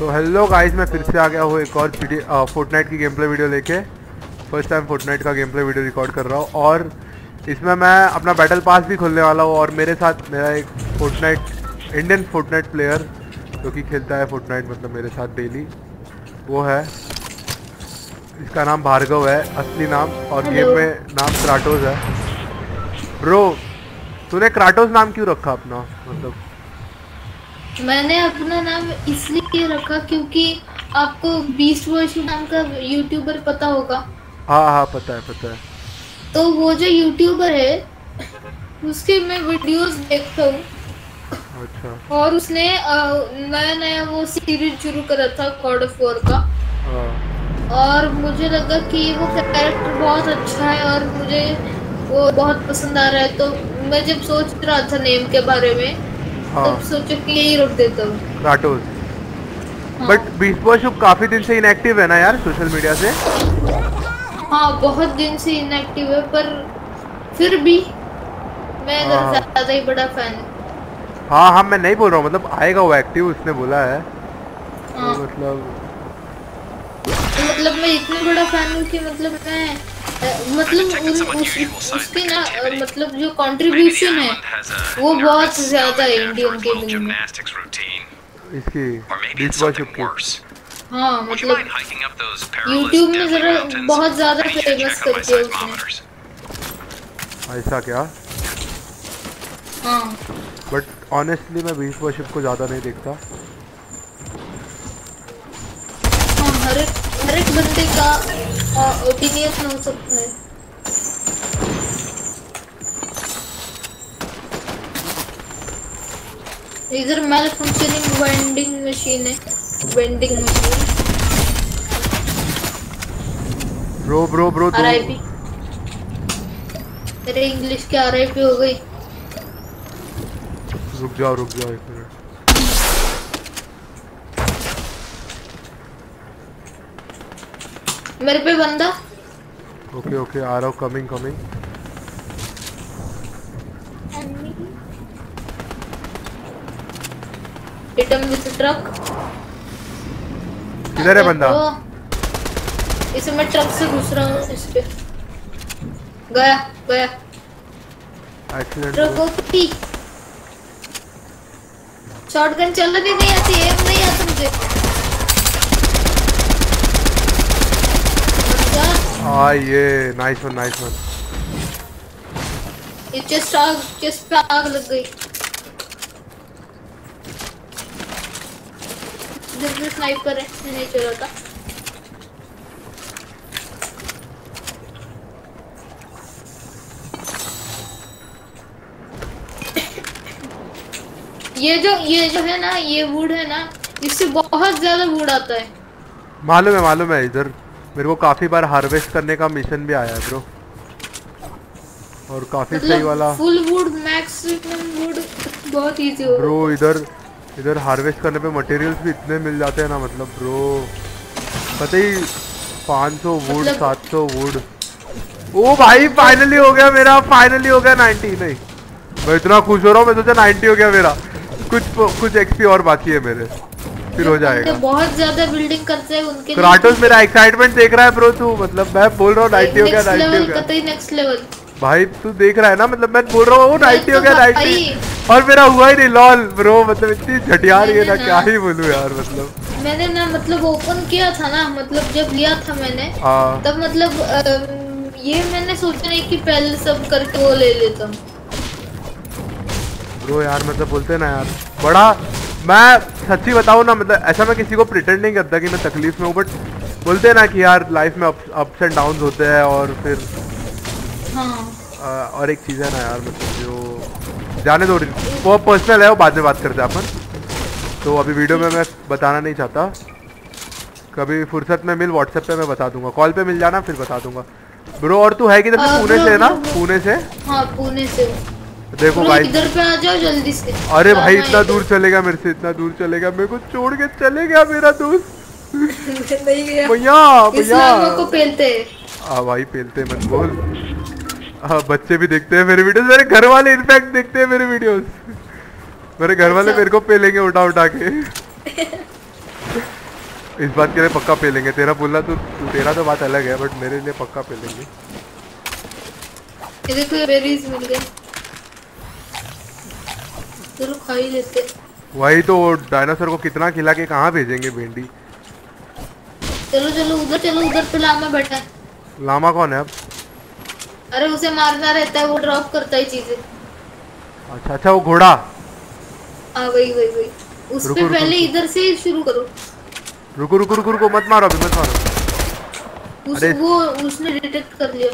तो hello guys मैं फिर से आ गया हूँ एक और फोर्टनाइट की गेम प्ले वीडियो लेके। फ़र्स्ट टाइम फोर्टनाइट का गेम प्ले वीडियो रिकॉर्ड कर रहा हूँ और इसमें मैं अपना बैटल पास भी खोलने वाला हूँ और मेरे साथ मेरा एक फोर्टनाइट इंडियन फोर्टनाइट प्लेयर जो कि खेलता है फोर्टनाइट मतलब मेरे साथ डेली वो है। इसका नाम भार्गव है असली नाम और गेम में नाम क्राटोस है। ब्रो तूने क्राटोस नाम क्यों रखा अपना मतलब मैंने अपना नाम इसलिए रखा क्योंकि आपको बीस्ट वर्ष नाम का यूट्यूबर पता होगा। हाँ हाँ पता है पता है। तो वो जो यूट्यूबर है उसके मैं वीडियोस देखता हूँ। अच्छा। और उसने नया नया वो सीरीज़ शुरू करा था गॉड ऑफ़ वॉर का। हाँ। और मुझे लगा कि वो कैरेक्टर बहुत अच्छा है और मुझे वो बहुत पसंद आ रहा है। तो मैं जब सोच रहा था नेम के बारे में हाँ। तब सोचा कि यही रख देता हूँ। हाँ। बट बॉय काफ़ी दिन से इनएक्टिव है ना यार सोशल मीडिया से? हाँ बहुत दिन से इनएक्टिव है पर फिर भी मैं हाँ। ज़्यादा ही बड़ा फ़ैन हाँ। हाँ मैं नहीं बोल रहा हूँ मतलब आएगा वो एक्टिव उसने बोला है। हाँ। तो मतलब तो मतलब मैं इतनी बड़ा फ़ैन हूँ कि मतलब मैं मतलब उसके ना मतलब जो कंट्रीब्यूशन है वो बहुत ज़्यादा है इंडियन के लिए इसके बीच बार जो कोर्स हाँ मतलब यूट्यूब में जरा बहुत ज़्यादा फ़ेमस कर दिया उसने ऐसा क्या? हाँ। बट ऑनेस्टली मैं बीच वर्शिप को ज़्यादा नहीं देखता। हाँ हर एक हर एक बंदे का ओपिनियन हो सकता है इधर मैल फंक्शनिंग वेंडिंग मशीन है vending machine bro bro bro तेरे इंग्लिश के आर आई पी हो गई। रुक जाओ रुक जाओ एक मिनट। मेरे पे बंदा। ओके ओके आ रहा हूँ coming coming hit with truck किधर है बंदा? इसे मैं ट्रक से घुस रहा हूँ इस पे। गया गया। एक्सीडेंट ट्रक ओपी शॉटगन चलनी नहीं आती एम नहीं आता मुझे हाँ ये नाइस वन नाइस वन ये चेस्ट आग चेस्ट पे आग लग गई है मैं नहीं चला था। ये जो ये जो है ना ये वुड है ना इससे बहुत ज़्यादा वुड आता है। मालूम है मालूम है इधर। मेरे को काफ़ी बार हार्वेस्ट करने का मिशन भी आया है ब्रो और काफ़ी सही वाला मतलब फुल वुड मैक्सिमम वुड बहुत इजी हो ब्रो इधर इधर हार्वेस्ट करने पे मटेरियल्स भी इतने मिल जाते हैं ना मतलब ब्रो पता ही 500 वुड मतलब- 700 वुड ओ भाई फाइनली हो गया मेरा फाइनली हो गया 90 नहीं। मैं इतना खुश हो रहा हूँ मैं सोचा 90 हो गया मेरा। कुछ कुछ एक्सपी और बाकी है मेरे। फिर हो जाएगा। बहुत ज़्यादा बिल्डिंग करते हैं उनके क्राटोस मेरा एक्साइटमेंट देख रहा है ब्रो तू। मतलब मैं बोल रहा हूँ 90 हो गया 90 हो गया। नेक्स्ट लेवल भाई तू देख रहा है ना मतलब मैं बोल रहा हूँ 90 हो तो गया 90 और मेरा हुआ ही नहीं लॉल ब्रो मतलब इतनी झटिया रही है ना क्या ही बोलूँ यार मतलब। मैंने ना मतलब ओपन किया था ना मतलब जब लिया था मैंने हाँ। तब मतलब ये मैंने सोचा नहीं कि पहले सब करके वो ले लेता हूँ। ब्रो यार मतलब बोलते ना यार बड़ा मैं सच्ची बताऊँ ना मतलब ऐसा मैं किसी को प्रिटेंड नहीं करता कि मैं तकलीफ़ में हूँ बट बोलते हैं ना कि यार लाइफ में अप्स एंड डाउन होते हैं और फिर हाँ। आ, और एक चीज़ है ना यार मतलब जो जाने दो वो पर्सनल है वो बाद में बात करते हैं अपन। तो अभी वीडियो में मैं बताना नहीं चाहता। कभी फुर्सत में मिल व्हाट्सएप पे मैं बता दूँगा। कॉल पे मिल जाना फिर बता दूँगा। ब्रो और तू है किधर से? पुणे से ना. पुणे से? हाँ पुणे से। देखो भाई। इधर पे आ जाओ जल्दी से। अरे भाई इतना दूर चलेगा मेरे से इतना दूर चलेगा। मेरे को छोड़ के चले गया मेरा दोस्त। नहीं गया। भैया इस्लामों को भैया पेलते हाँ। भाई पेलते मत बोल। हाँ बच्चे भी देखते हैं मेरे वीडियोस मेरे घर वाले इनफैक्ट देखते हैं मेरे वीडियोस मेरे घर वाले अच्छा। मेरे को पेलेंगे उठा उठा के। इस बात के लिए पक्का पेलेंगे। तेरा बोलना तो तेरा तो बात अलग है बट मेरे लिए पक्का पेलेंगे। ये देखो बेरीज मिल गए। चलो खा ही लेते। वही तो डायनासोर को कितना खिला के कहाँ भेजेंगे भिंडी? चलो चलो उधर चलो उधर पे लामा बैठा है। लामा कौन है अब? अरे उसे मारना रहता है वो ड्रॉप करता है चीज़ें। अच्छा अच्छा वो घोड़ा। हाँ वही वही वही। उस रुको, पे रुको, पहले इधर से शुरू करो। रुको रुको रुको रुको मत मारो अभी मत मारो। उस वो उसने डिटेक्ट कर लिया।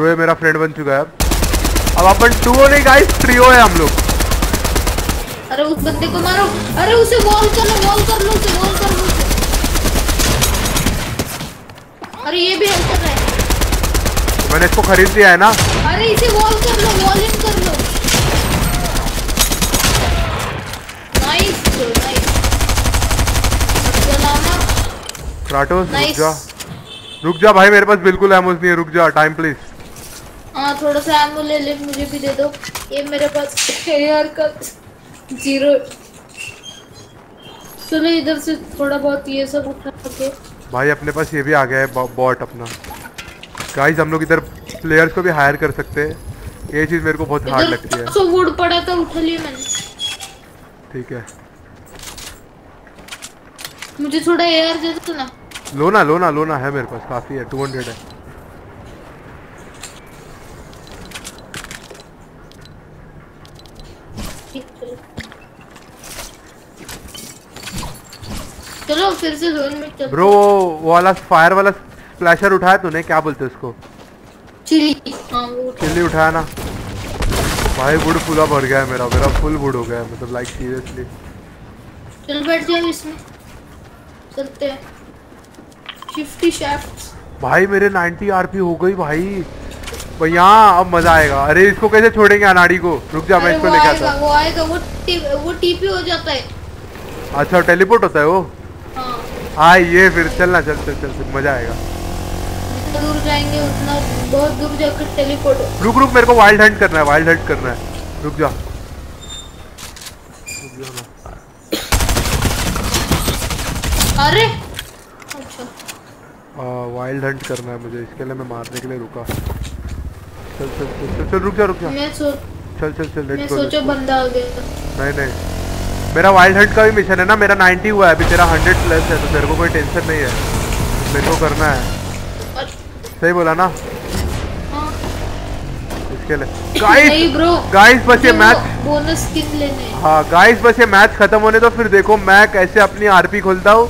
ये मेरा फ्रेंड बन चुका है अब। अब अपन टू नहीं गाइस ट्रियो है हम लोग। अरे उस बंदे को मारो। अरे उसे वॉल कर लो वॉल कर लो उसे वॉल कर लो अरे ये भी हेल्प कर रहा है। मैंने इसको खरीद लिया है ना। अरे इसे वॉल कर लो वॉल इन कर लो। नाइस नाइस क्राटोस रुक जा। रुक जा भाई मेरे पास बिल्कुल एमोस नहीं है रुक जा टाइम प्लीज़ हाँ थोड़ा सा एमो ले ले मुझे भी दे दो। ये मेरे पास एयर का ज़ीरो। चलो इधर से थोड़ा बहुत ये सब उठा के। भाई अपने पास ये भी आ गया है बॉट अपना। गाइस हम लोग इधर प्लेयर्स को भी हायर कर सकते हैं। ये चीज़ मेरे को बहुत हार्ड लगती है। सो वुड पड़ा था उठा लिया मैंने। ठीक है। मुझे थोड़ा एयर दे दो ना। लो ना लो ना लो ना है मेरे पास काफ़ी है टू हंड्रेड है ठीक चलो चलो फिर से जोन में चलो ब्रो वो वाला फायर वाला स्प्लैशर उठाया तूने? क्या बोलते उसको? चिली। हाँ वो चिल्ली उठाया ना? भाई वुड पूरा भर गया है मेरा। मेरा फुल वुड हो गया है मतलब लाइक सीरियसली चल बैठ जाओ इसमें। चलते हैं। फिफ्टी शाफ्ट भाई मेरे 90 आरपी हो गई भाई। यहाँ अब मज़ा आएगा। अरे इसको कैसे छोड़ेंगे अनाड़ी को? रुक जा मैं इसको लेके आएगा आता वो आएगा वो टी, वो टीपी हो जाता है। अच्छा टेलीपोर्ट होता है वो? हाँ ये फिर चलना चल चल चल चल मज़ा आएगा। जितना दूर जाएँगे उतना बहुत दूर जाकर टेलीपोर्ट रुक रुक मेरे को वाइल्ड हंट करना है वाइल्ड हंट करना है। रुक जा। रुक जा ना। अरे! अच्छा। वाइल्ड हंट करना है मुझे इसके लिए मैं मारने के लिए रुका। चल चल चल चल, चल रुक जा रुक जा। मैं सो चल चल चल मैं लेट्स गो सोचा बंदा आ गया नहीं नहीं। मेरा वाइल्ड हंट का भी मिशन है ना मेरा 90 हुआ है अभी तेरा 100 प्लस है तो तेरे को कोई टेंशन नहीं है। मेरे को करना है। सही बोला ना? हाँ। इसके लिए। गाइस गाइस बस ये मैच बोनस स्किन लेने हैं। गाइस बस ये मैच खत्म होने तो फिर देखो मैं कैसे अपनी आरपी खोलता हूँ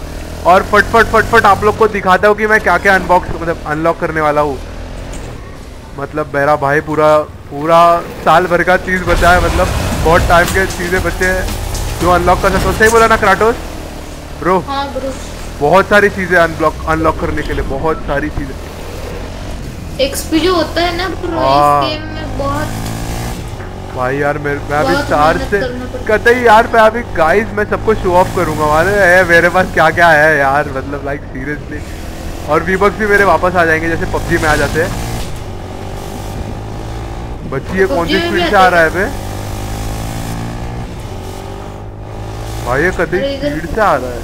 और फटफट फट फट फट आप लोग को दिखाता हूँ कि मैं क्या क्या अनबॉक्स मतलब अनलॉक करने वाला हूँ। मतलब मेरा भाई पूरा पूरा साल भर का चीज़ बचा है मतलब बहुत टाइम के चीज़ें बचे हैं। जो अनलॉक कर सकते हो? सही बोला ना क्राटोस ब्रो हाँ ब्रो बहुत सारी चीज़ें अनलॉक अनलॉक करने के लिए बहुत सारी चीज़ें। एक्सपी जो होता है ना ब्रो हाँ। इस गेम में बहुत भाई यार मैं मैं अभी स्टार से करना कतई यार मैं अभी गाइस मैं सबको शो ऑफ़ करूँगा। माने है मेरे पास क्या क्या है यार? मतलब लाइक सीरियसली और वीबक्स भी मेरे वापस आ जाएँगे जैसे पबजी में आ जाते हैं। बच्ची ये कौन सी स्पीड से आ रहा है बे भाई ये कतई अरे स्पीड से आ रहा है।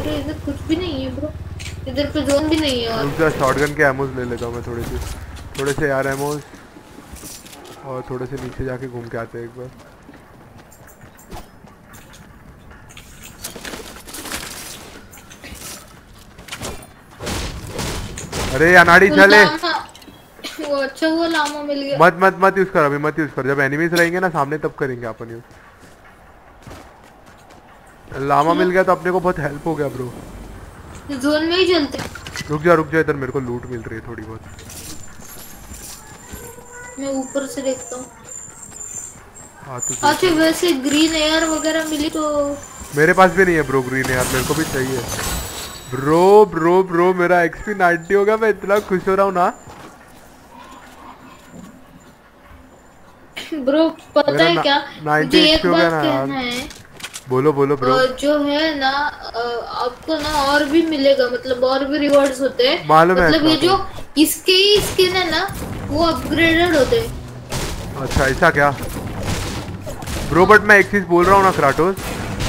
अरे इधर कुछ भी नहीं है ब्रो इधर पे जोन भी नहीं है और रुक जा शॉटगन के एमोज ले लेता हूँ मैं थोड़े से। थोड़े से यार एमोज और थोड़े से नीचे जाके घूम के आते हैं एक बार। अरे अनाड़ी चले अच्छा हुआ लामा मिल गया। मत मत मत यूज़ कर अभी मत यूज़ कर। जब एनिमीज रहेंगे ना सामने तब करेंगे अपन यूज़। लामा मिल गया तो अपने को बहुत हेल्प हो गया ब्रो जोन में ही चलते रुक जा रुक जा इधर मेरे को लूट मिल रही है थोड़ी बहुत। मैं ऊपर से देखता हूँ। हाँ तो अच्छा वैसे ग्रीन एयर वगैरह मिली तो मेरे पास भी नहीं है ब्रो ग्रीन यार मेरे को भी चाहिए। ब्रो ब्रो ब्रो मेरा एक्सपी 90 हो गया मैं इतना खुश हो रहा हूँ ना। ब्रो पता है क्या? 90 मुझे एक हो बात कहना है बोलो बोलो ब्रो जो है ना आपको ना और भी मिलेगा मतलब और भी रिवॉर्ड्स होते हैं। मालूम है मतलब ये जो इसके ही स्किन है ना वो अपग्रेडेड होते हैं। अच्छा ऐसा क्या? ब्रो बट मैं एक चीज़ बोल रहा हूँ ना क्राटोस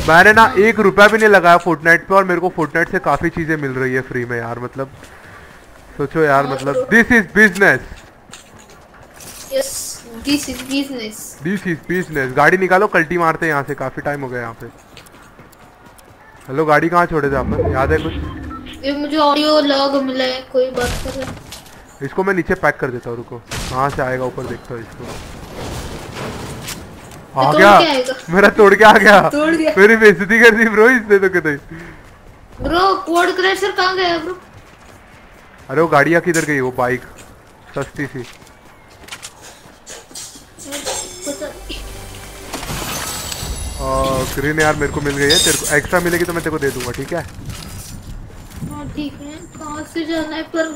मैंने ना एक रुपया भी नहीं लगाया फोर्टनाइट पे और मेरे को फोर्टनाइट से काफ़ी चीज़ें मिल रही है फ्री में यार मतलब। सोचो यार हाँ, मतलब this is business yes this is business this is business गाड़ी निकालो कल्टी मारते हैं यहाँ से। काफ़ी टाइम हो गया यहाँ पे। हेलो गाड़ी कहाँ छोड़े थे अपन याद है कुछ? ये मुझे ऑडियो लॉग मिला है कोई बात कर रहा इसको मैं नीचे पैक कर देता हूँ रुको। कहाँ से आएगा? ऊपर देखता हूँ इसको। आ गया। मेरा तोड़ के आ गया। तोड़ गया। मेरी बेइज्जती कर दी ब्रो इसने तो कितने। ब्रो कोड क्रैशर कहाँ गया ब्रो अरे वो गाड़ियाँ किधर गई? वो बाइक सस्ती सी। ग्रीन यार मेरे को मिल गई है तेरे को एक्स्ट्रा मिलेगी तो मैं तेरे को दे दूँगा ठीक है? हाँ ठीक है कहाँ से जाना है पर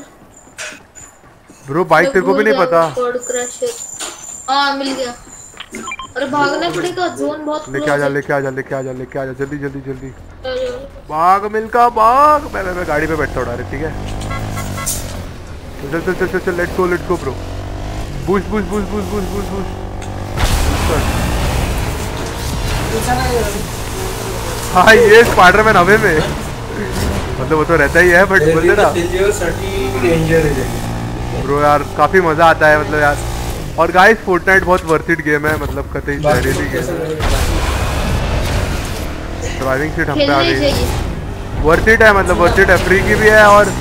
ब्रो बाइक तेरे को भी नहीं पता। हाँ मिल गया। अरे भागना पड़ेगा जोन बहुत लेके आ जा लेके आ जा लेके आ जा लेके आ जा जल्दी जल्दी जल्दी। भाग मिलका भाग। मैं मैं, गाड़ी पे बैठता हूँ ठीक है? चल चल चल चल चल let's go let's go bro boost boost boost boost boost boost boost हाँ ये स्पाइडरमैन हवे में। मतलब वो तो रहता ही है बट बोलते ना। ब्रो यार काफ़ी मज़ा आता है मतलब यार। और गाइस फोर्टनाइट बहुत वर्थ इट गेम है मतलब कतई जहरीली गेम ड्राइविंग सीट हम पे आ गई चाहिए वर्थ इट है मतलब वर्थ इट है। फ्री की भी है और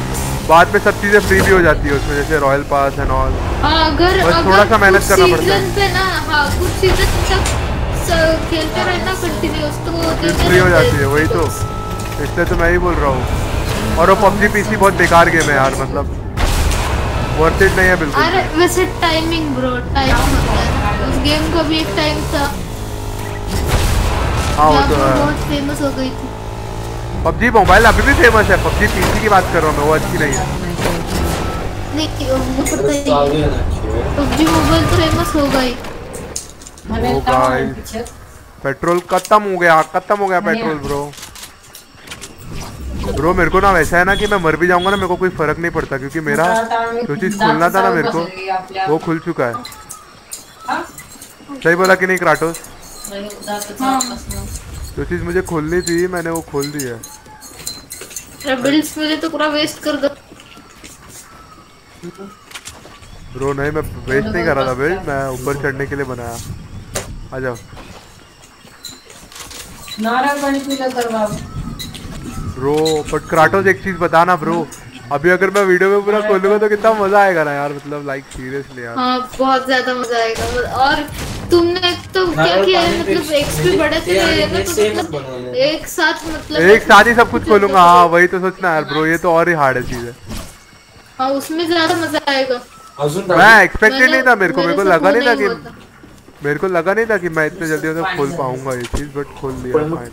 बाद में सब चीज़ें फ्री भी हो जाती है उसमें जैसे रॉयल पास एंड ऑल हाँ अगर बस अगर थोड़ा सा मेहनत करना पड़ता है। सीज़न पे ना हाँ कुछ सीज़न तक खेलते रहना कंटिन्यूस तो वो फ्री हो जाती है। वही तो। इसलिए तो मैं ही बोल रहा हूँ। और वो पबजी पीसी बहुत बेकार गेम है यार मतलब वर्थ इट नहीं है बिल्कुल अरे वैसे टाइमिंग ब्रो टाइम उस गेम का भी एक टाइम था। हाँ वो तो है। बहुत फ़ेमस हो गई थी। पबजी मोबाइल अभी भी फ़ेमस है। पबजी पीसी की बात कर रहा हूँ मैं वो अच्छी नहीं है। नहीं वो पता ही पबजी मोबाइल तो फ़ेमस हो गई। पेट्रोल खत्म हो गया खत्म हो गया पेट्रोल ब्रो। ब्रो मेरे को ना वैसा है ना कि मैं मर भी जाऊँगा ना मेरे को कोई फ़र्क नहीं पड़ता क्योंकि मेरा जो चीज़ खुलना था ना मेरे को वो खुल चुका है। सही बोला कि नहीं क्राटोस? जो चीज़ मुझे खोलनी थी मैंने वो खोल दी है बिल्ड्स मिले तो पूरा वेस्ट कर दो। ब्रो नहीं मैं वेस्ट नहीं कर रहा था बिल्ड मैं ऊपर चढ़ने के लिए बनाया। आ जाओ। ब्रो बट क्राटोस एक चीज़ बता ना ब्रो। अभी अगर मैं वीडियो में पूरा खोलूँगा तो कितना मज़ा आएगा ना यार मतलब लाइक सीरियसली यार। हाँ बहुत ज़्यादा मज़ा आएगा। और तुमने तो क्या किया है? मतलब एक्सपी बड़े से ले ना तो मतलब एक साथ मतलब एक साथ ही सब कुछ खोलूँगा। हाँ वही तो सोचना यार ब्रो ये तो और ही हार्ड है चीज़ है। हाँ उसमें ज़्यादा मज़ा आएगा। मैं एक्सपेक्टेड नहीं था मेरे को मेरे को लगा नहीं था कि मेरे को लगा नहीं था कि मैं इतने जल्दी मतलब खोल पाऊँगा ये चीज़ बट खोल लिया फाइन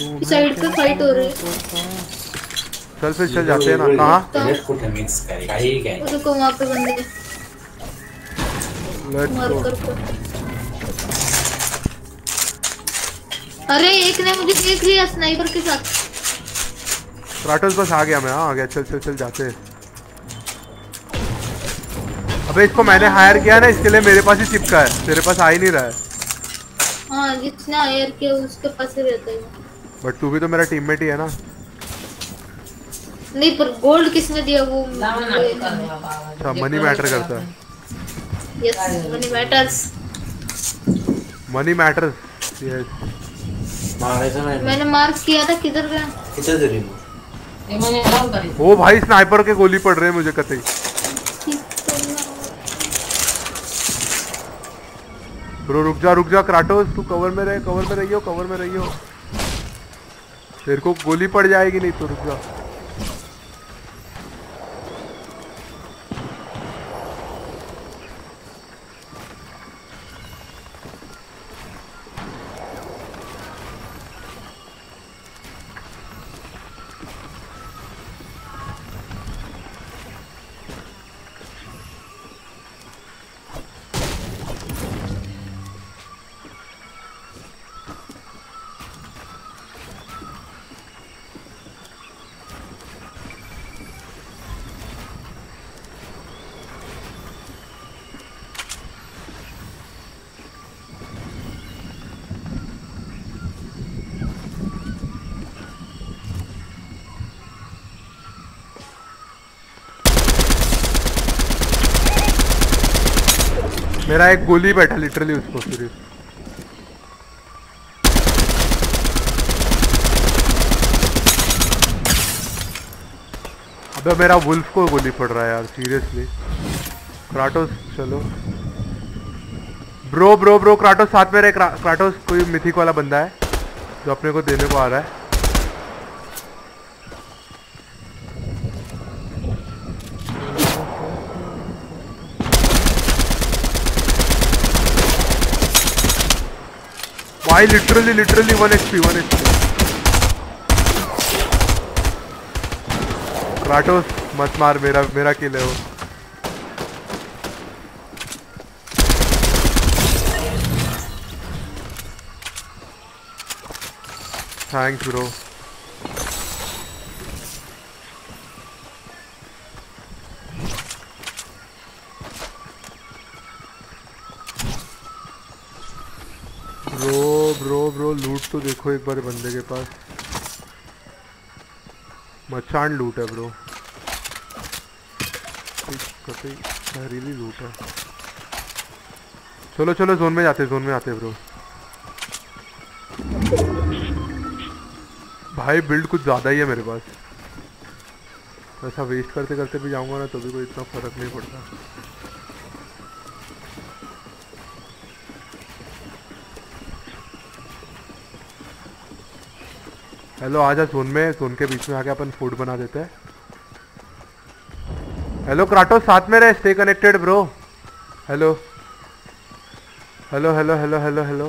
साइड पे फाइट हो रही है। चल फिर चल जाते हैं ना। कहाँ? तो रुको वहाँ पे बंदे लेट्स मार गो कर को अरे एक ने मुझे देख लिया स्नाइपर के साथ। क्राटोस बस आ गया मैं। हाँ आ गया। चल चल चल जाते हैं। अबे इसको मैंने हायर किया ना इसके लिए मेरे पास ही चिपका है। तेरे पास आ ही नहीं रहा है। हाँ जिसने हायर किया उसके पास ही रहता है। बट तू भी तो मेरा टीममेट ही है ना। नहीं पर गोल्ड किसने दिया वो? अच्छा मनी मैटर करता है। Yes money matters money matters yes मैंने मार्क किया था किधर गया? डाउन करी। ओ भाई स्नाइपर के गोली पड़ रहे हैं मुझे कतई। ब्रो रुक जा रुक जा क्राटोस तू कवर में रहे कवर में रहियो कवर में रहियो। तेरे को गोली पड़ जाएगी नहीं तो रुक जा। मेरा एक गोली बैठा लिटरली उसको सिर्फ़ अबे मेरा वुल्फ को गोली पड़ रहा है यार सीरियसली क्राटोस चलो। ब्रो ब्रो ब्रो क्राटोस साथ में रहे। क्रा, क्राटोस कोई मिथिक वाला बंदा है जो अपने को देने को आ रहा है। भाई literally literally one HP one HP Kratos मत मार, मेरा मेरा किल है वो. थैंक्स ब्रो ब्रो ब्रो लूट तो देखो एक बार बंदे के पास। मचान लूट है ब्रो। रियली लूट है। चलो चलो, जोन में जाते जोन में आते ब्रो। भाई बिल्ड कुछ ज़्यादा ही है मेरे पास। ऐसा वेस्ट करते करते भी जाऊँगा ना तो भी कोई इतना फ़र्क नहीं पड़ता। हेलो आजा सोन में, सोन के बीच में आके अपन फ़ूड बना देते हैं। हेलो क्राटो साथ में रहे stay connected bro hello hello hello hello hello hello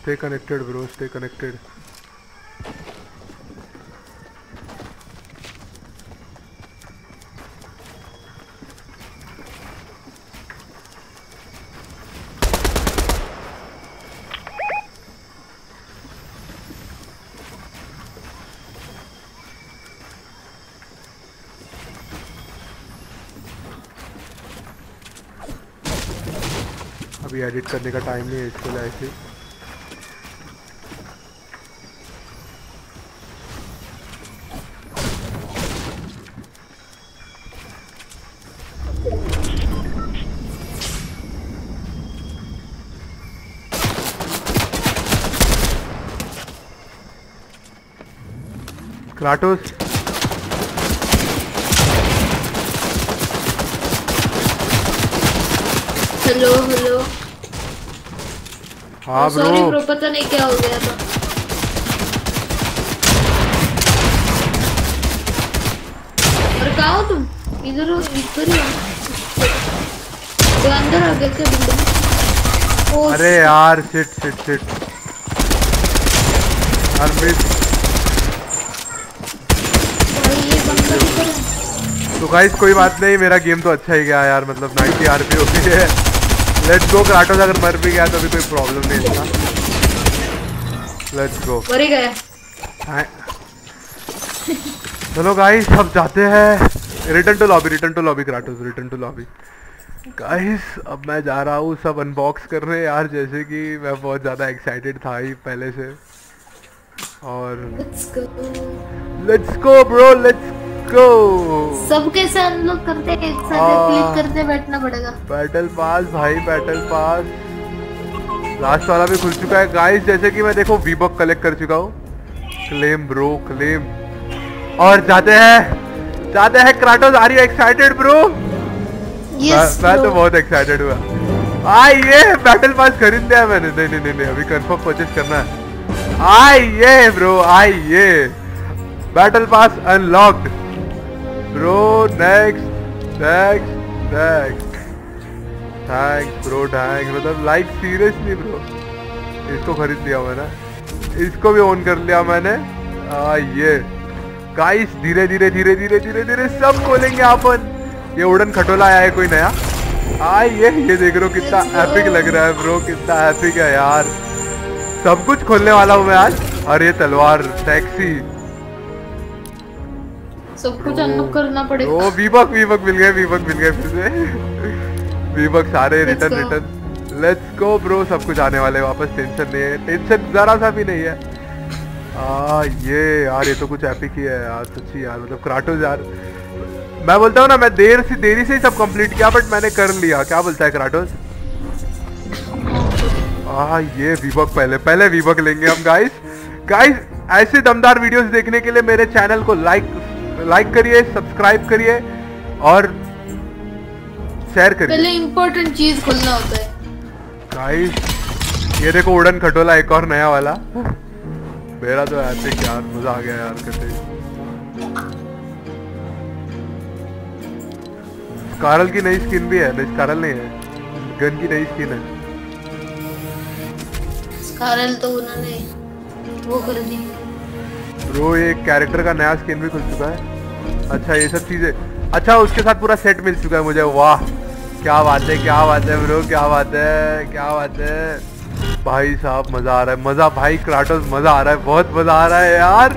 stay connected bro stay connected अभी एडिट करने का टाइम नहीं है इसको ऐसे क्राटोस हेलो हेलो हाँ सॉरी ब्रो ब्रो पता नहीं क्या हो गया था। और कहाँ हो तुम? इधर हो इधर ही हो। तो अंदर आ गए थे बिल्डिंग? अरे यार शिट शिट शिट यार तो गाइस कोई बात नहीं मेरा गेम तो अच्छा ही गया यार मतलब 90 आरपी हो गई है। लेट्स गो क्राटोस अगर मर भी गया तो भी कोई प्रॉब्लम नहीं इसका लेट्स गो मर गया चलो गाइस अब जाते हैं। Return to lobby return to lobby Kratos return to lobby guys अब मैं जा रहा हूँ सब अनबॉक्स करने यार जैसे कि मैं बहुत ज़्यादा एक्साइटेड था ही पहले से। और let's go let's go bro let's go सब कैसे अनलॉक करते हैं एक साथ हाँ। क्लिक करते बैठना पड़ेगा। बैटल पास भाई बैटल पास लास्ट वाला भी खुल चुका है। गाइस जैसे कि मैं देखो वीबॉक कलेक्ट कर चुका हूँ। क्लेम ब्रो क्लेम और जाते हैं जाते हैं Kratos are you excited bro yes मैं तो बहुत एक्साइटेड हुआ। आइए बैटल पास खरीद दिया मैंने। नहीं नहीं नहीं नहीं अभी कंफर्म परचेज करना है। आइए ब्रो आइए battle pass unlocked bro next next next thanks bro thanks मतलब लाइक सीरियसली ब्रो इसको खरीद लिया मैंने। इसको भी ऑन कर लिया मैंने। आइए गाइस धीरे धीरे धीरे धीरे धीरे धीरे सब खोलेंगे अपन। ये उड़न खटोला आया है कोई नया? आइए ये देख रहे हो कितना एपिक लग रहा है ब्रो कितना एपिक है यार। सब कुछ खोलने वाला हूँ मैं आज। और ये तलवार टैक्सी सब कुछ अनलॉक करना पड़ेगा ओ वीबक वीबक मिल गए वीबक मिल गए फिर से वीबक सारे return return let's go bro सब कुछ आने वाले हैं वापस टेंशन नहीं है। टेंशन जरा सा भी नहीं है। आ ये यार ये तो कुछ एपिक ही है यार सच्ची यार मतलब क्राटोस यार। मैं बोलता हूँ ना मैं देर से देरी से ही सब कंप्लीट किया बट मैंने कर लिया। क्या बोलता है कराटोस आ ये वीबक पहले पहले वीबक लेंगे हम गाइस गाइस ऐसे दमदार वीडियोस देखने के लिए मेरे चैनल को लाइक लाइक करिए सब्सक्राइब करिए और शेयर करिए। पहले इम्पोर्टेंट चीज़ खोलना होता है। गाइस ये देखो उड़न खटोला एक और नया वाला। मेरा तो ऐसे यार मज़ा आ गया यार करते स्कारल की नई स्किन भी है नहीं स्कारल नहीं है। गन की नई स्किन है। स्कारल तो उन्होंने वो कर दी। ब्रो ये कैरेक्टर का नया स्किन भी खुल चुका है। अच्छा ये सब चीज़ें। अच्छा उसके साथ पूरा सेट मिल चुका है मुझे। वाह क्या बात है क्या बात है ब्रो क्या बात है क्या बात है। भाई साहब मज़ा आ रहा है मज़ा भाई क्राटोस मज़ा आ रहा है बहुत मज़ा आ रहा है यार।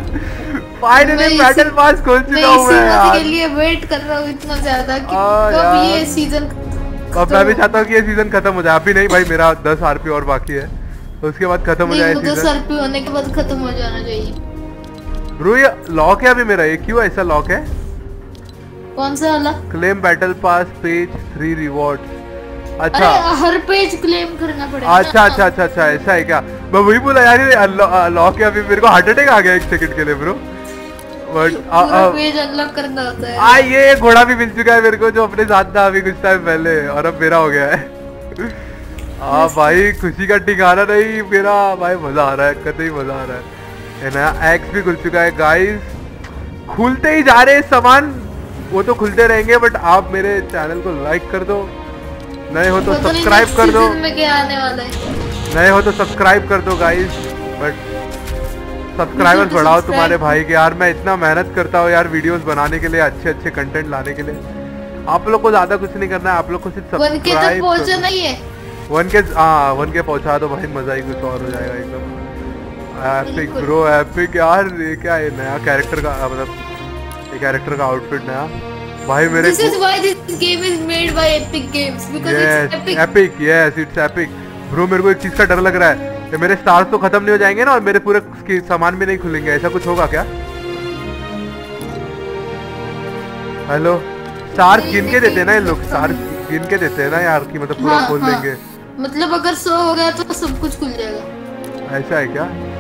फाइनली बैटल पास खोल चुका हूँ मैं बात के लिए वेट कर रहा हूँ इतना ज़्यादा कि कब ये सीज़न अब मैं भी चाहता हूँ कि ये सीज़न खत्म हो जाए। अभी नहीं भाई मेरा दस आरपी और बाकी है। तो उसके बाद खत्म हो जाए मुझे सीज़न सर पे होने के बाद खत्म हो जाना चाहिए। ब्रो ये लॉक है अभी मेरा ये क्यों ऐसा लॉक है? कौन सा वाला? Claim battle pass page three reward अच्छा। हर पेज क्लेम करना पड़ेगा। अच्छा अच्छा अच्छा अच्छा ऐसा है क्या? मैं वही बोला यार ये लॉक है अभी मेरे को हार्ट अटैक आ गया एक सेकंड के लिए ब्रो। बट पेज अनलॉक करना होता है। आ ये घोड़ा भी मिल चुका है मेरे को जो अपने साथ था अभी कुछ टाइम पहले और अब मेरा हो गया है। हाँ भाई खुशी का ठिकाना नहीं मेरा। भाई मज़ा आ रहा है कतई मज़ा आ रहा है। ये नया एक्स भी खुल चुका है गाइस खुलते ही जा रहे हैं सामान. वो तो खुलते रहेंगे बट आप मेरे चैनल को लाइक कर दो. नए हो तो सब्सक्राइब कर दो. है। नए हो तो सब्सक्राइब कर दो गाइस बट सब्सक्राइबर्स तो बढ़ाओ तुम्हारे भाई के. यार मैं इतना मेहनत करता हूँ यार वीडियोस बनाने के लिए अच्छे अच्छे कंटेंट लाने के लिए. आप लोग को ज़्यादा कुछ नहीं करना है आप लोग को सिर्फ़ वन के सब्सक्राइब पहुँचा नहीं है। वन के हाँ वन के पहुँचा दो भाई मज़ा ही कुछ और हो जाएगा एकदम. एपिक ब्रो एपिक यार ये क्या है नया कैरेक्टर का मतलब ये कैरेक्टर का आउटफिट नया। भाई मेरे This is why this game is made by Epic Games because yes it's epic. Epic yes it's epic bro मेरे को एक चीज़ का डर लग रहा है कि मेरे स्टार्स तो खत्म नहीं हो जाएँगे ना और मेरे पूरे सामान भी नहीं खुलेंगे ऐसा कुछ होगा क्या? हेलो स्टार नहीं, गिन के देते हैं ना ये लोग नहीं, स्टार गिन के देते हैं ना यार कि मतलब पूरा हाँ, खोल हाँ। देंगे मतलब अगर सो हो गया तो सब कुछ खुल जाएगा। ऐसा है क्या? हाँ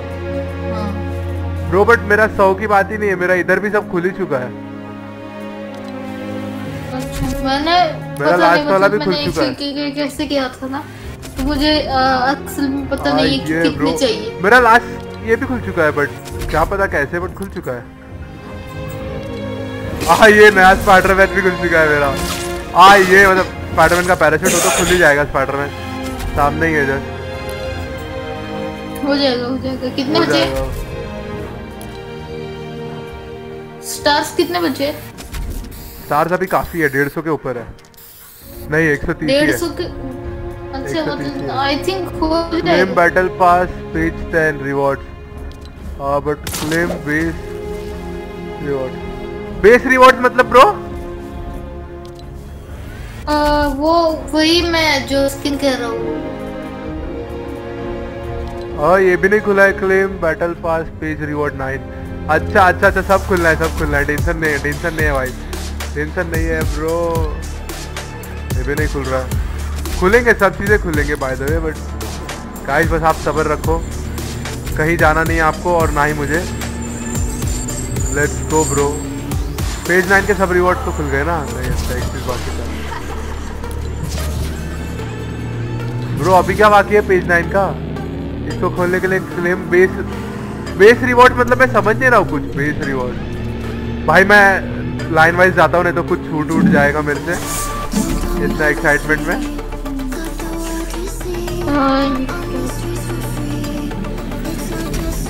ब्रो बट मेरा सौ की बात ही नहीं है मेरा इधर भी सब खुल ही चुका है। मैंने मेरा पता नहीं, वाला मतलब भी खुल चुका है। कैसे किया था ना तो मुझे असल में पता हाँ, नहीं ये कितने चाहिए। मेरा लास्ट ये भी खुल चुका है बट क्या पता कैसे बट खुल चुका है। आ ये नया स्पाइडरमैन भी खुल चुका है मेरा। आ ये मतलब स्पाइडरमैन का पैराशूट हो तो खुल ही जाएगा स्पाइडरमैन सामने ही है इधर। हो जाएगा हो जाएगा। कितने हो स्टार्स कितने बचे स्टार्स अभी काफ़ी है डेढ़ सौ के ऊपर है। नहीं एक सौ तीस डेढ़ सौ के अच्छा मतलब आई थिंक हो claim battle pass page ten rewards हाँ but claim base reward base reward मतलब ब्रो अ, वो वही मैं जो स्किन कह रहा हूँ। हाँ ये भी नहीं खुला है claim battle pass page reward nine अच्छा अच्छा अच्छा सब खुलना है, सब खुलना है। टेंशन नहीं है टेंशन नहीं है भाई। टेंशन नहीं है ब्रो ये भी नहीं खुल रहा। खुलेंगे, सब चीज़ें खुलेंगे by the way but guys बस आप सब्र रखो। कहीं जाना नहीं है आपको और ना ही मुझे। Let's go bro page nine के सब रिवॉर्ड तो खुल गए ना। चीज़ बाकी था ब्रो अभी क्या बाकी है पेज नाइन का? इसको खोलने के लिए क्लेम बेस बेस रिवॉर्ड मतलब मैं समझ नहीं रहा हूँ कुछ बेस रिवॉर्ड भाई मैं लाइन वाइज जाता हूँ नहीं तो कुछ छूट उठ जाएगा मेरे से इतना एक्साइटमेंट में।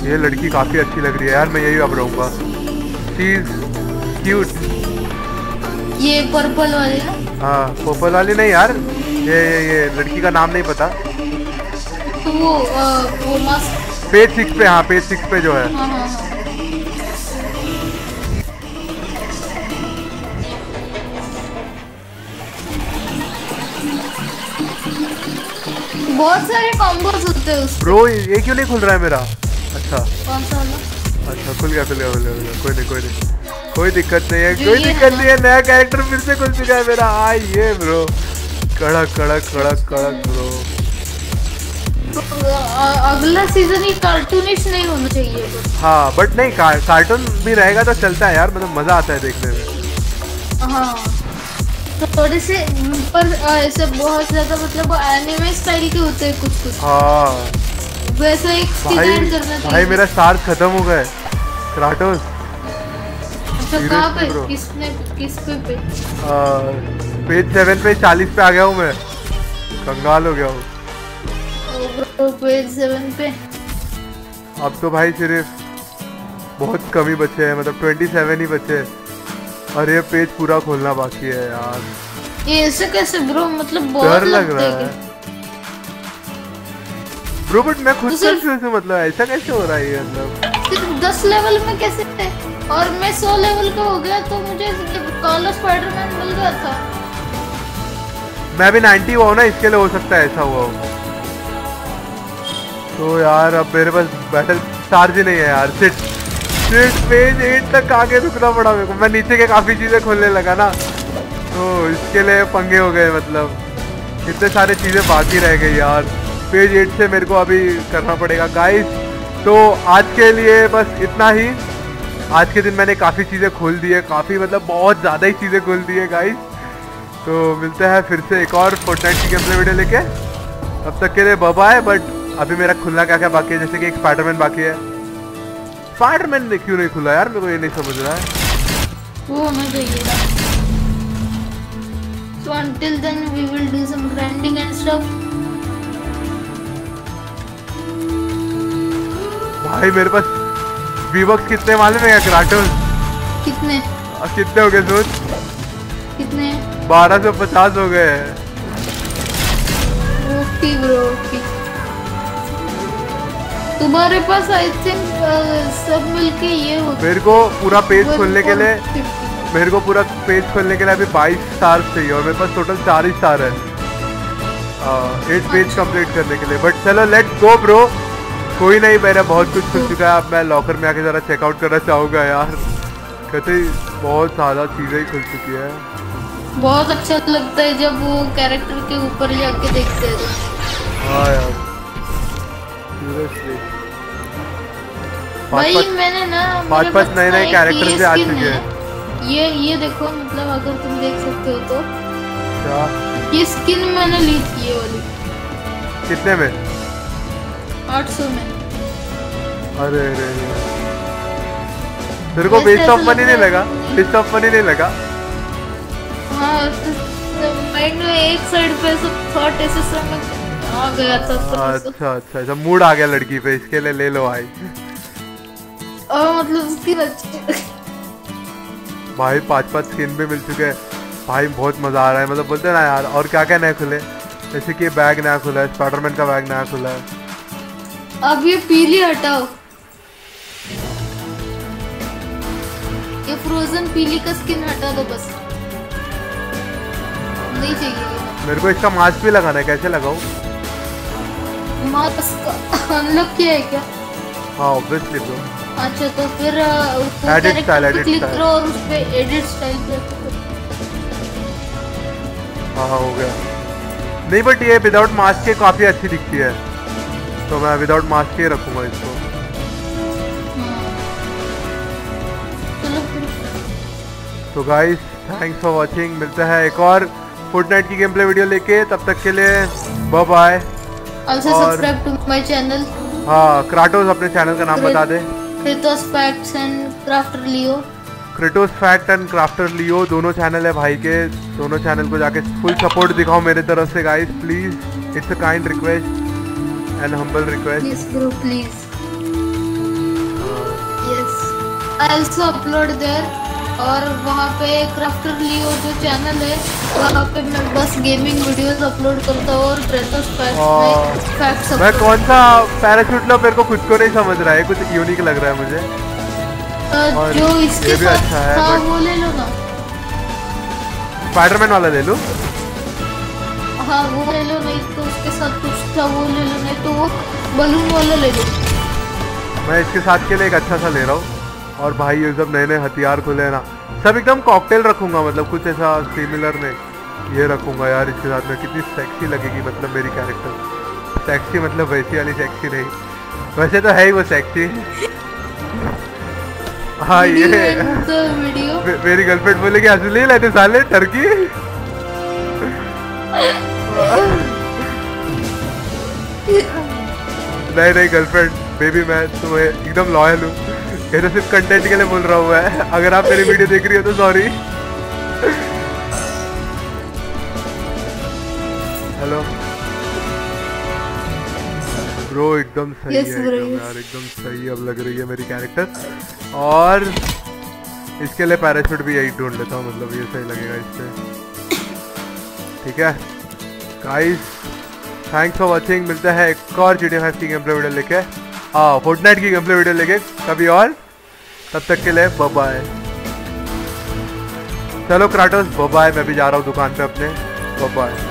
ये लड़की काफ़ी अच्छी लग रही है यार मैं यही अब रहूँगा। चीज़ क्यूट ये पर्पल वाले हाँ पर्पल वाली नहीं यार ये ये ये लड़की का नाम नहीं पता। तो वो अ, वो मस्त पेज सिक्स पे हाँ पेज सिक्स पे जो है। हाँ हाँ हाँ। बहुत सारे कॉम्बोज होते हैं उसमें। ब्रो ये क्यों नहीं खुल रहा है मेरा? अच्छा। कौन सा वाला? अच्छा खुल गया खुल गया खुल गया खुल गया। कोई नहीं कोई नहीं। कोई दिक्कत नहीं है कोई दिक्कत नहीं है नया कैरेक्टर फिर से खुल चुका है मेरा। आई ये ब्रो कड़क कड़क कड़क कड़क ब्रो अगला सीज़न ही कार्टूनिश नहीं होना चाहिए हाँ बट नहीं का, कार्टून भी रहेगा तो चलता है यार मतलब मज़ा आता है देखने में। हाँ तो थोड़े से पर ऐसे बहुत ज़्यादा मतलब एनिमे स्टाइल के होते हैं कुछ कुछ हाँ। वैसा एक भाई करना भाई मेरा खत्म हो क्राटोस अच्छा कहाँ पे? किसने किस पे पे? पेज सेवन पे चालीस पे आ गया हूँ मैं। कंगाल हो गया हूँ। पे। अब तो भाई सिर्फ़ बहुत कम ही बचे हैं मतलब ट्वेंटी सेवन ही बचे हैं। और ये पेज पूरा खोलना बाकी है यार। ये ऐसे कैसे ब्रो मतलब बहुत डर लग रहा है ब्रो बट मैं खुद तो कंफ्यूज मतलब ऐसा कैसे हो रहा है ये मतलब? सिर्फ़ दस लेवल में कैसे थे और मैं सौ लेवल का हो गया तो मुझे कॉलर स्पाइडरमैन मिल गया था। मैं भी 90 हुआ हूँ ना इसके लिए हो सकता है ऐसा हुआ हो। तो यार, अब मेरे पास बैटल चार्ज ही नहीं है यार। सिट सिट पेज एट तक आगे रुकना पड़ा मेरे को। मैं नीचे के काफ़ी चीज़ें खोलने लगा ना। तो इसके लिए पंगे हो गए मतलब। इतने सारे चीज़ें बाकी रह गई यार। पेज एट से मेरे को अभी करना पड़ेगा। गाइस तो आज के लिए बस इतना ही। आज के दिन मैंने काफ़ी चीज़ें खोल दी है। काफ़ी मतलब बहुत ज़्यादा ही चीज़ें खोल दी है गाइस तो मिलते हैं फिर से एक और फोर्टनाइट की गेम वीडियो लेके। तब तक के लिए बाय बट अभी मेरा खुलना क्या क्या बाकी है? जैसे कि एक स्पाइडरमैन बाकी है। स्पाइडरमैन ने क्यों नहीं खुला यार? मेरे को ये नहीं समझ रहा है। वो होना चाहिए So until then we will do some grinding and stuff. भाई मेरे पास वीबक्स कितने मालूम है क्राटोस कितने? और कितने हो गए सोच? कितने? बारह सौ पचास हो गए। Okay bro okay. तुम्हारे पास आई थिंक सब मिलके ये होता मेरे को पूरा पेज खोलने के लिए मेरे को पूरा पेज खोलने के लिए अभी 22 स्टार चाहिए और मेरे पास टोटल चार ही स्टार है। एट पेज कंप्लीट करने के लिए। बट चलो लेट्स गो ब्रो कोई नहीं मेरा बहुत कुछ खुल चुका है। अब मैं लॉकर में आके ज़रा चेकआउट करना चाहूँगा यार। कहते ही बहुत ज़्यादा चीज़ें ही खुल चुकी है। बहुत अच्छा लगता है जब वो कैरेक्टर के ऊपर जाके देखते हैं। हाँ यार। भाई मैंने ना पाँच पाँच नए नए ये से आ चुके है। ये ये देखो मतलब अगर तुम देख सकते हो तो। क्या? ये स्किन मैंने ली थी ये वाली। कितने में? 800 में। अरे अरे तेरे को वेस्ट ऑफ़ मनी नहीं लगा? वेस्ट ऑफ़ मनी नहीं लगा? हाँ तो माइंड में एक साइड पे सब थॉट ऐसे समझ आ गया था सा। अच्छा अच्छा अच्छा। मूड आ गया लड़की पे इसके लिए ले लो और मतलब उसकी भाई पाँच पाँच स्किन भी मिल चुके हैं। भाई बहुत मज़ा आ रहा है। मतलब बोलते ना यार और क्या क्या नया खुले जैसे कि बैग नया खुला है स्पाइडरमैन का बैग नया खुला है। अब ये पीली हटाओ। ये फ्रोजन पीली का स्किन हटा दो बस। नहीं चाहिए मेरे को इसका मास्क भी लगाना है कैसे लगाऊँ? मास्क अनलॉक किया है क्या? हाँ ऑब्वियसली ब्रो अच्छा तो फिर Edit style, character क्लिक करो और उस पे एडिट स्टाइल हाँ हाँ हो गया। नहीं बट ये विदाउट मास्क के काफ़ी अच्छी दिखती है। तो मैं विदाउट मास्क के रखूँगा इसको। तो गाइस थैंक्स फॉर वाचिंग मिलते हैं एक और फोर्टनाइट की गेम प्ले वीडियो लेके। तब तक के लिए बाय बाय और- सब्सक्राइब टू माय चैनल हाँ क्राटोस अपने चैनल का नाम बता दे। Kratos facts and Crafter Leo Kratos fact and Crafter Leo दोनों चैनल है भाई के। दोनों चैनल को जाके फुल सपोर्ट दिखाओ मेरे तरफ़ से guys please it's a kind request and humble request please bro please yes I also upload there और वहाँ पे क्राफ्टर लियो जो चैनल है वहाँ पे मैं बस गेमिंग वीडियोस अपलोड करता हूँ और क्रेटोस फैक्ट्स हाँ। में कौन सा पैराशूट लो मेरे को खुद को नहीं समझ रहा है कुछ यूनिक लग रहा है मुझे। और जो इसके भी साथ अच्छा है, था वो ले लो ना। स्पाइडरमैन वाला ले लूँ? हाँ वो ले लो नहीं तो उसके साथ कुछ था वो ले लो नहीं तो वो बलून वाला ले लो। मैं इसके साथ के लिए एक अच्छा सा ले रहा हूँ। और भाई ये सब नए नए हथियार खुले ना। सब एकदम कॉकटेल रखूँगा मतलब कुछ ऐसा सिमिलर नहीं। ये रखूँगा यार इसके साथ में कितनी सेक्सी लगेगी मतलब मेरी कैरेक्टर सेक्सी मतलब वैसी वाली सेक्सी नहीं। वैसे तो है ही वो सेक्सी हाँ ये तो मे- मेरी गर्लफ्रेंड बोले कि असली लेते साले टर्की। नहीं नहीं गर्लफ्रेंड बेबी मैं तुम्हें एकदम लॉयल हूँ। ये तो सिर्फ़ कंटेंट के लिए बोल रहा हूँ मैं। अगर आप मेरी वीडियो देख रही हो तो सॉरी हेलो ब्रो एकदम सही Yes, है एकदम यार एकदम सही अब लग रही है मेरी कैरेक्टर और इसके लिए पैराशूट भी यही ढूंढ लेता हूँ मतलब ये सही लगेगा इससे। ठीक है? गाइस थैंक्स फॉर वाचिंग मिलता है एक और जी डी की गेम प्ले वीडियो लेके। हाँ फोर्टनाइट की गेम वीडियो लेके कभी और तब तक के लिए बाय चलो क्राटोस बाय मैं भी जा रहा हूँ दुकान पे अपने। बाय